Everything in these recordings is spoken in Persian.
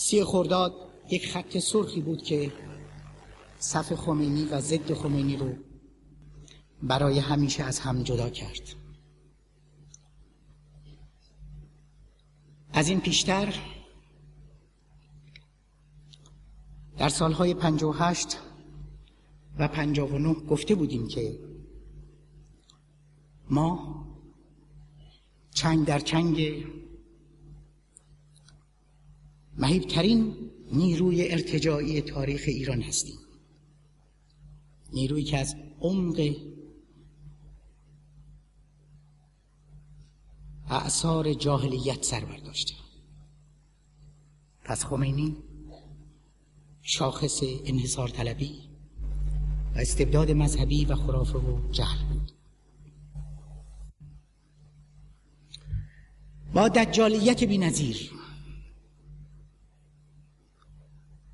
سی خرداد یک خط سرخی بود که صف خمینی و ضد خمینی رو برای همیشه از هم جدا کرد. از این پیشتر در سالهای هشت و نه گفته بودیم که ما چنگ در چنگ مهیبترین نیروی ارتجاعی تاریخ ایران هستیم. نیرویی که از عمق اعثار جاهلیت سر برداشته. پس خمینی شاخص انحصار طلبی و استبداد مذهبی و خرافه و جهل. بود با دجالیت بی نظیر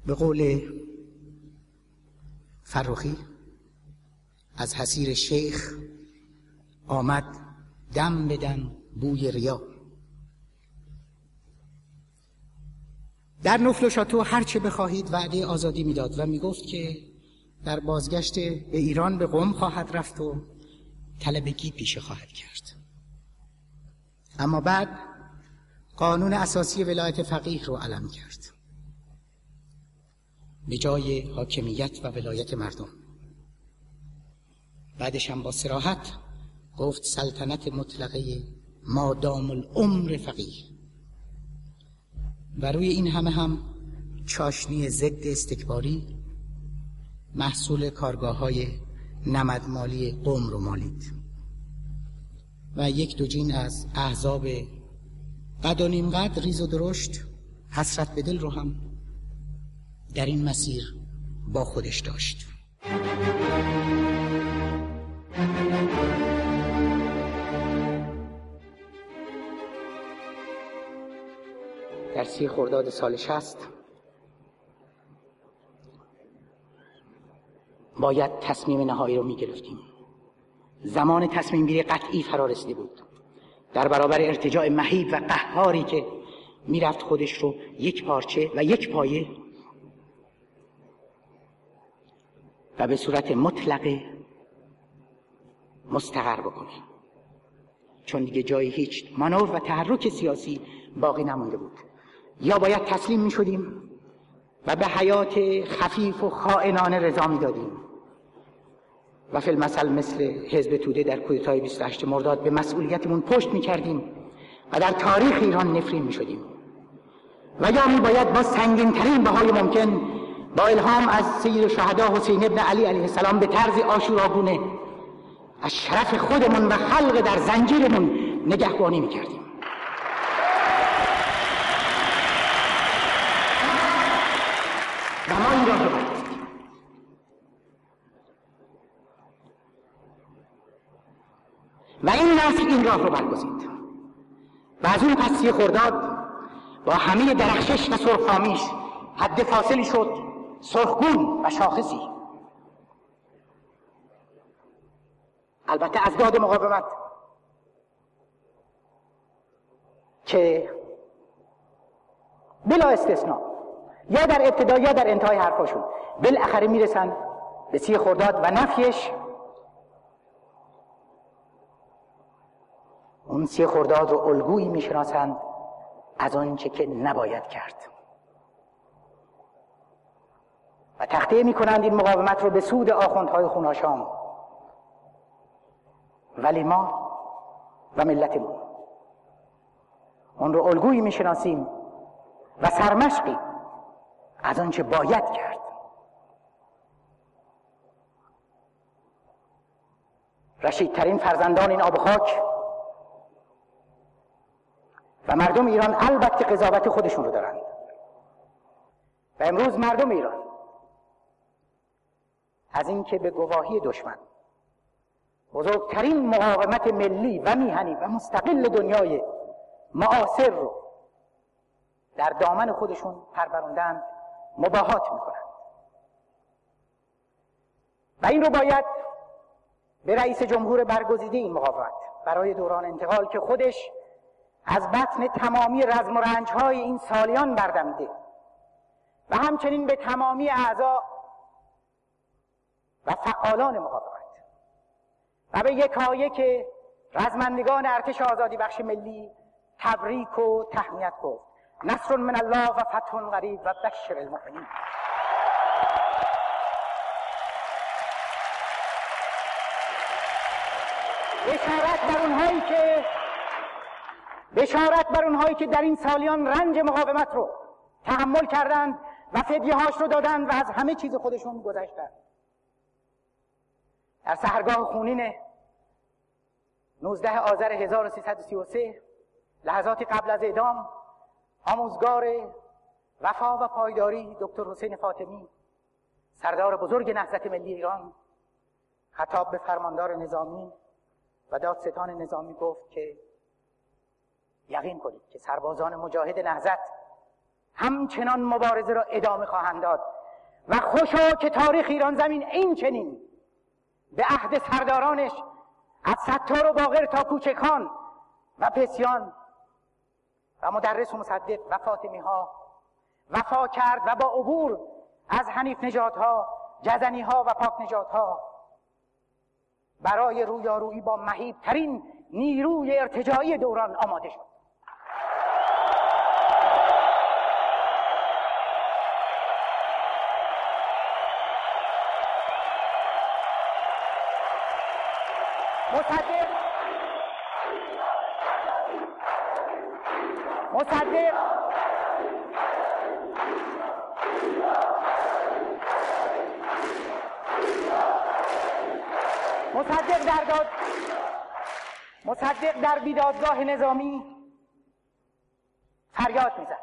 به قول فروخی از حسیر شیخ آمد دم بدم بوی ریا. در نفل و شاتو هر چه بخواهید وعده آزادی می‌داد و می‌گفت که در بازگشت به ایران به قوم خواهد رفت و طلبگی پیشه خواهد کرد. اما بعد قانون اساسی ولایت فقیه رو علم کرد. به جای حاکمیت و ولایت مردم. بعدش هم با سراحت گفت سلطنت مطلقه مادام العمر فقیه. و روی این همه هم چاشنی ضد استکباری محصول کارگاه های نمدمالی قوم رو مالید. و یک دو جین از احزاب قد و نیم قد ریز و درشت حسرت به دل رو هم در این مسیر با خودش داشت. در سی خرداد سال شست باید تصمیم نهایی رو می گرفتیم زمان تصمیم گیری قطعی فرا رسیده بود. در برابر ارتجاع مهیب و قهاری که می‌رفت خودش رو یک پارچه و یک پایه و به صورت مطلقه مستقر بکنه چون دیگه جای هیچ مانور و تحرک سیاسی باقی نمونده بود. یا باید تسلیم می شدیم و به حیات خفیف و خائنانه رضا می دادیم. و فی المثل مثل حزب توده در کودتای 28 مرداد به مسئولیتمون پشت می کردیم و در تاریخ ایران نفرین می شدیم. و یا می باید با سنگین ترین بهای ممکن با الهام از سید شهدا حسین ابن علی علیه السلام به طرز آشوراگونه از شرف خودمون و خلق در زنجیرمون نگهبانی می کردیم و ما این راه و این نسل این راه رو برگزید. و از اون پسی خورداد با همه درخشش و سرخامیش حد فاصلی شد. سرخگون و شاخصی. البته از داد مقاومت. که بلا استثناء یا در ابتدا یا در انتهای حرفاشون بالاخره می‌رسن به سی خورداد و نفیش اون سی خورداد رو الگویی می‌شناسند از آنچه که نباید کرد. و تخته می‌کنند این مقاومت رو به سود آخوندهای خوناشام. ولی ما و ملتمون اون رو الگویی می‌شناسیم و سرمشقی از آنچه باید کرد. رشیدترین فرزندان این آب و مردم ایران البته قضاوت خودشون رو دارند. و امروز مردم ایران از اینکه به گواهی دشمن. بزرگترین مقاومت ملی و میهنی و مستقل دنیای معاصر رو در دامن خودشون پروروندن مباهات می‌کنند. و این رو باید به رئیس جمهور برگزیده این مقاومت برای دوران انتقال که خودش از بطن تمامی رزم و رنج های این سالیان بردمیده و همچنین به تمامی اعضا و فعالان مقاومت و به یکایک رزمندگان ارتش آزادی بخش ملی تبریک و تهنیت گفت. نصر من الله و فتح قریب و بشر المؤمنین. بشارت بر اونهایی که بشارت بر اونهایی که در این سالیان رنج مقاومت رو تحمل کردند و فدیه هاش رو دادند و از همه چیز خودشون گذشتند. در سهرگاه خونین 19 آذر 1333 لحظاتی قبل از اعدام آموزگار وفا و پایداری دکتر حسین فاطمی سردار بزرگ نهضت ملی ایران خطاب به فرماندار نظامی و دادستان نظامی گفت که یقین کنید که سربازان مجاهد نهضت همچنان مبارزه را ادامه خواهند داد و خوشا که تاریخ ایران زمین این چنین به عهد سردارانش از ستار و باقر تا کوچکان و پسیان و مدرس و مصدق و فاطمی ها وفا کرد و با عبور از حنیف نجات ها جزنی ها و پاک نجات ها برای رویارویی با مهیب ترین نیروی ارتجاعی دوران آماده شد. مصدق. مصدق. مصدق در داد. مصدق در بیدادگاه نظامی فریاد می‌زد.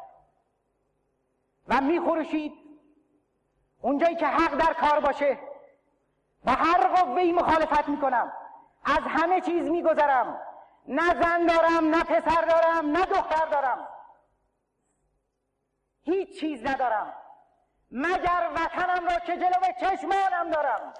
و میخورشید اونجایی که حق در کار باشه با هر قوهی مخالفت می‌کنم. از همه چیز میگذرم. نه زن دارم نه پسر دارم نه دختر دارم. هیچ چیز ندارم. مگر وطنم را که جلو چشمانم دارم.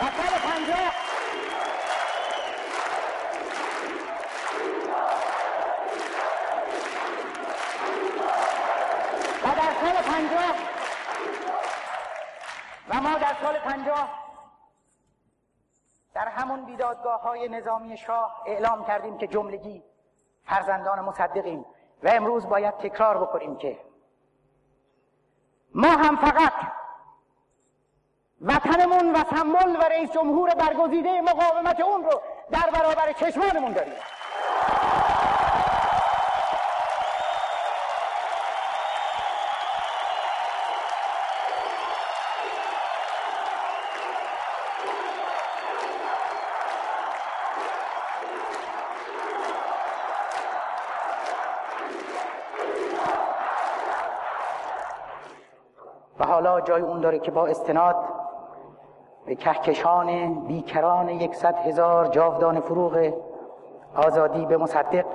و سال پنجاه. پنجاه. و ما در سال پنجاه در همون بیدادگاه های نظامی شاه اعلام کردیم که جملگی فرزندان مصدقیم و امروز باید تکرار بکنیم که ما هم فقط وطنمون و سمبل و رئیس جمهور برگزیده مقاومت اون رو در برابر چشمانمون داریم. و حالا جای اون داره که با استناد به کهکشان بیکران یکصد هزار جاودان فروغ آزادی به مصدق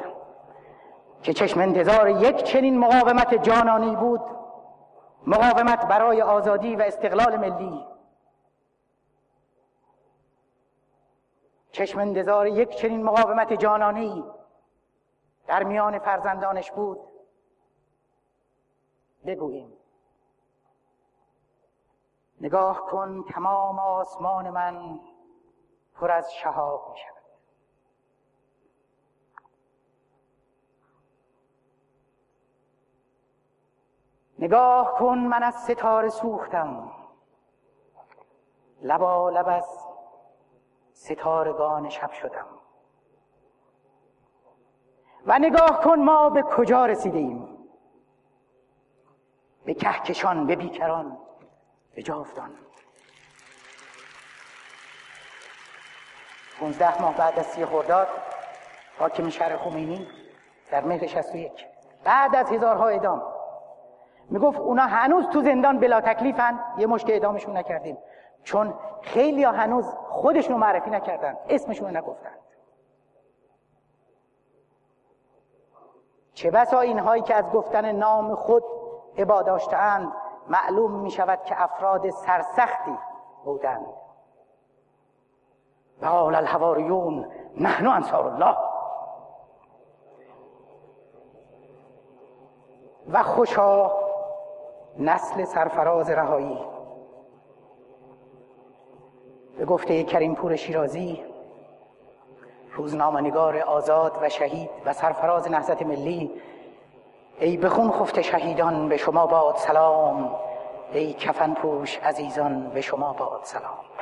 که چشم انتظار یک چنین مقاومت جانانی بود مقاومت برای آزادی و استقلال ملی. چشم انتظار یک چنین مقاومت جانانی در میان فرزندانش بود. بگوییم. نگاه کن تمام آسمان من پر از شهاب می شود. نگاه کن من از ستاره سوختم. لبا لب از ستارگان شب شدم. و نگاه کن ما به کجا رسیده ایم به کهکشان به بیکران. به جاودان پونزده ماه بعد از سی خرداد حاکم شهر خمینی در مهر 61 بعد از هزارها اعدام. می‌گفت اونا هنوز تو زندان بلا تکلیفن یه مشک اعدامشون نکردیم. چون خیلی ها هنوز خودشون معرفی نکردن اسمشون رو نگفتن. چه بسا اینهایی که از گفتن نام خود عبا داشتهاند معلوم می شود که افراد سرسختی بودند و قال الحواریون نحن انصار الله. و خوشا نسل سرفراز رهایی. به گفته کریم پور شیرازی روزنامه‌نگار آزاد و شهید و سرفراز نهضت ملی ای بخون خفته شهیدان به شما باد سلام. ای کفن پوش عزیزان به شما باد سلام.